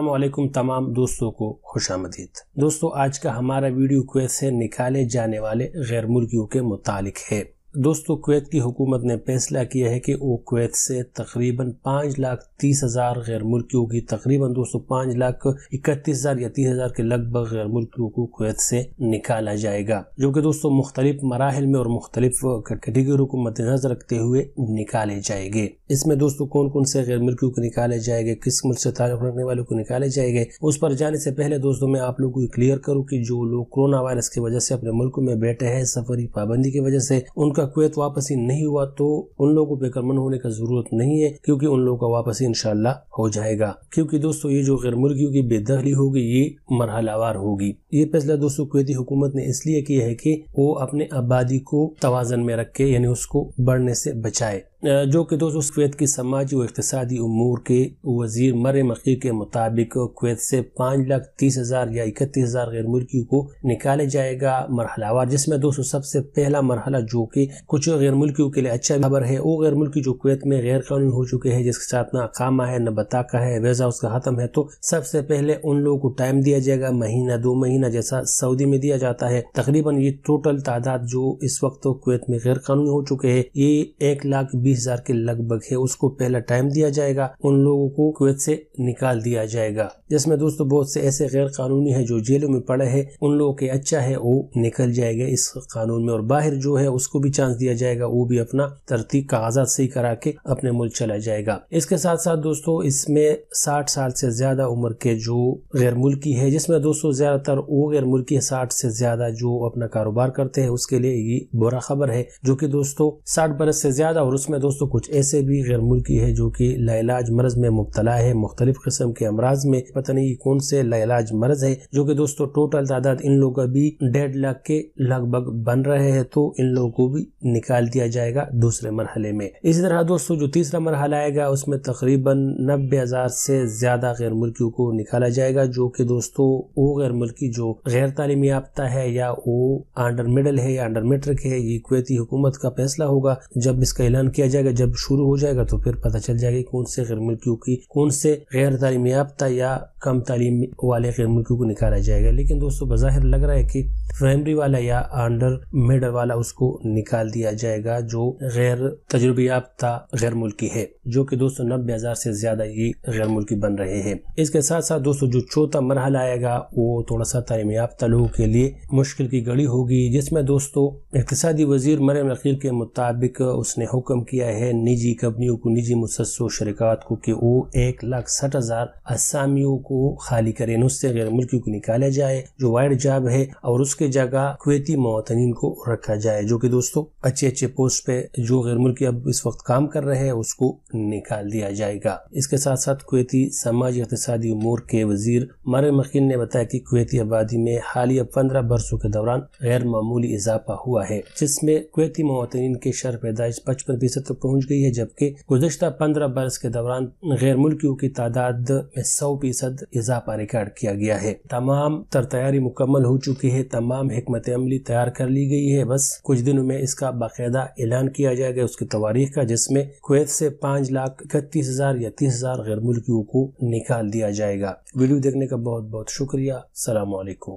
वालेकुम तमाम दोस्तों को खुश आमदीद। दोस्तों, आज का हमारा वीडियो क्वेश्चन निकाले जाने वाले गैर मुल्कियों के मुतालिक है। दोस्तों, कुवैत की हुकूमत ने फैसला किया है कि वो कुवैत से तकरीबन पाँच लाख तीस हज़ार गैर मुल्कियों की, तकरीबन दोस्तों पाँच लाख इकतीस हज़ार या तीस हज़ार के लगभग गैर मुल्कियों को कुवैत से निकाला जाएगा। जो कि दोस्तों, मुख्तलिफ़ मराहल में और मुख्तलिफ़ कैटेगरी को मद्देनजर रखते हुए निकाले जाएँगे। इसमें दोस्तों कौन कौन से गैर मुल्कियों को निकाले जाएँगे, किस मुल्क से ताल्लुक रखने वालों को निकाले जाएँगे, उस पर जाने से पहले दोस्तों, मैं आप लोगों को क्लियर करूँ की जो लोग कोरोना वायरस की वजह से अपने मुल्क में बैठे हैं, सफरी पाबंदी की वजह से, उनका का कुवैत वापसी नहीं हुआ तो उन लोगों को बेकरमन होने का ज़रूरत नहीं है, क्योंकि उन लोगों का वापसी इनशाला हो जाएगा। क्योंकि दोस्तों, ये जो गैर मुर्गियों की बेदखली होगी, ये मरहलावार होगी। ये फैसला दोस्तों कुवैती हुकूमत ने इसलिए किया है कि वो अपने आबादी को तोजन में रखे, यानी उसको बढ़ने से बचाए। जो कि दोस्तों कुवैत की समाजी व इकतदी उमूर के वज़ीर मर मकीर के मुताबिक कुवैत से पाँच लाख तीस हज़ार या इकतीस हज़ार गैर मुल्कियों को निकाले जाएगा मरहलावार जिसमें दोस्तों सबसे पहला मरहला जो कि कुछ गैर मुल्कियों के लिए अच्छा खबर है, वो गैर मुल्की जो कुवैत में गैर कानून हो चुके हैं, जिसके साथ ना अकामा है, न बताका है, वीज़ा उसका ख़त्म है तो सबसे पहले उन लोगों को टाइम दिया जाएगा, महीना, दो महीना जैसा सऊदी में दिया जाता है। तकरीबन ये टोटल तादाद जो इस वक्त कुवैत में गैर कानूनी हो चुके हैं, ये एक लाख बीस हज़ार के लगभग है, उसको पहला टाइम दिया जाएगा, उन लोगों को कुवैत से निकाल दिया जाएगा। जिसमें दोस्तों बहुत से ऐसे गैर कानूनी है जो जेलों में पड़े हैं, उन लोगों के अच्छा है वो निकल जाएगा इस कानून में, और बाहर जो है उसको भी चांस दिया जाएगा, वो भी अपना तरतीब कागजात सही करा के अपने मुल्क चला जाएगा। इसके साथ साथ दोस्तों, इसमें साठ साल से ज़्यादा उम्र के जो गैर मुल्की है, जिसमें दोस्तों ज़्यादातर वो गैर मुल्की साठ से ज़्यादा जो अपना कारोबार करते हैं, उसके लिए ये बुरा खबर है। जो कि दोस्तों, साठ बरस से ज़्यादा और उसमें दोस्तों, कुछ ऐसे भी गैर मुल्की है जो कि लाइलाज मर्ज में मुबतला है। मुख्तलिफ़ किस्म के अमराज में पता नहीं कौन से लाइलाज मर्ज है, जो कि दोस्तों टोटल तादाद इन लोगों का भी डेढ़ लाख के लगभग बन रहे हैं तो इन लोगों को भी निकाल दिया जाएगा दूसरे मरहले में। इसी तरह दोस्तों, जो तीसरा मरहला आएगा, उसमें तकरीबन नब्बे हज़ार से ज़्यादा गैर मुल्कियों को निकाला जाएगा, जो कि दोस्तों, वो गैर मुल्की जो गैर तालीमी याफ्ता है, या वो अंडर मिडल है या अंडर मेट्रिक है, ये कुवैती हुकूमत का फैसला होगा। जब इसका ऐलान किया जाएगा, जब शुरू हो जाएगा तो फिर पता चल जाएगा कौन से गैर मुल्कियों की, कौन से गैर तालीमी याफ्ता या कम तालीम वाले गैर मुल्कियों को निकाला जाएगा। लेकिन दोस्तों बाहिर लग रहा है कि प्राइमरी वाला या अंडर मिडल वाला उसको निकाल दिया जाएगा, जो गैर तजुर्बी याफ्ता गैर मुल्की है, जो कि दोस्तों नब्बे हज़ार से ज़्यादा ये गैर मुल्की बन रहे हैं। इसके साथ साथ दोस्तों, जो चौथा मरहला आएगा, वो थोड़ा सा तालीम याफ्ता लोगों के लिए मुश्किल की घड़ी होगी, जिसमें दोस्तों इकतदी वज़ीर मरम नकीर के मुताबिक उसने हुक्म किया है निजी कंपनियों को, निजी मुसो शरकत को कि वो एक लाख साठ हज़ार असामियों को खाली करें उससे गैर मुल्की को निकाला जाए, जो वाइड जॉब है और उसके जगह कुवैती मवतन को रखा जाए, जो कि दोस्तों अच्छे अच्छे पोस्ट पे जो गैर मुल्की अब इस वक्त काम कर रहे हैं, उसको निकाल दिया जाएगा। इसके साथ साथ कुवैती समाजी इकतदी उमूर के वज़ीर मर मकीन ने बताया की कुवैती आबादी में हालिया पंद्रह बरसों के दौरान गैर मामूली इजाफा हुआ है, जिसमें कुवैती मवतन के शर पैदाइश पचपन तक पहुँच गई है, जबकि गुजशत पंद्रह बरस के दौरान गैर मुल्कियों की तादाद में सौ फ़ीसद इजाफा रिकॉर्ड किया गया है। तमाम तर तैयारी मुकम्मल हो चुकी है, तमाम हमत अमली तैयार कर ली गई है। बस कुछ दिनों में इसका बाकायदा ऐलान किया जाएगा। उसकी तवारीख का, जिसमें कुवैत से पाँच लाख इकतीस हज़ार या तीस हज़ार गैर मुल्कियों को निकाल दिया जाएगा। वीडियो देखने का बहुत बहुत शुक्रिया सलामकुम